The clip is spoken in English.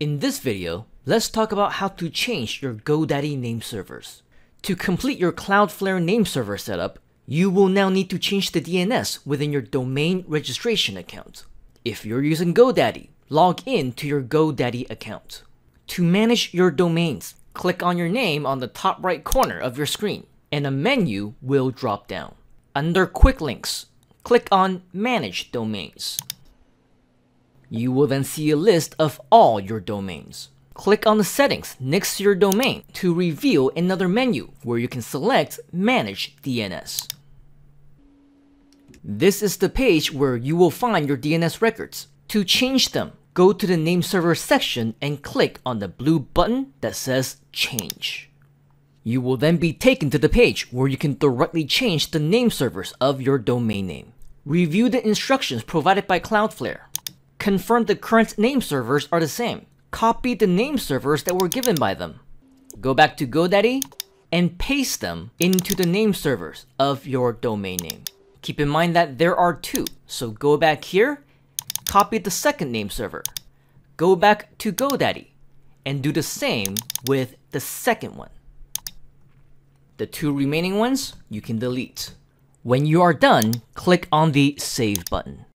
In this video, let's talk about how to change your GoDaddy name servers. To complete your Cloudflare name server setup, you will now need to change the DNS within your domain registration account. If you're using GoDaddy, log in to your GoDaddy account. To manage your domains, click on your name on the top right corner of your screen, and a menu will drop down. Under Quick Links, click on Manage Domains. You will then see a list of all your domains. Click on the settings next to your domain to reveal another menu where you can select Manage DNS. This is the page where you will find your DNS records. To change them, go to the name server section and click on the blue button that says Change. You will then be taken to the page where you can directly change the name servers of your domain name. Review the instructions provided by Cloudflare confirm the current name servers are the same. Copy the name servers that were given by them. Go back to GoDaddy and paste them into the name servers of your domain name. Keep in mind that there are two, so go back here, copy the second name server, go back to GoDaddy, and do the same with the second one. The two remaining ones you can delete. When you are done, click on the Save button.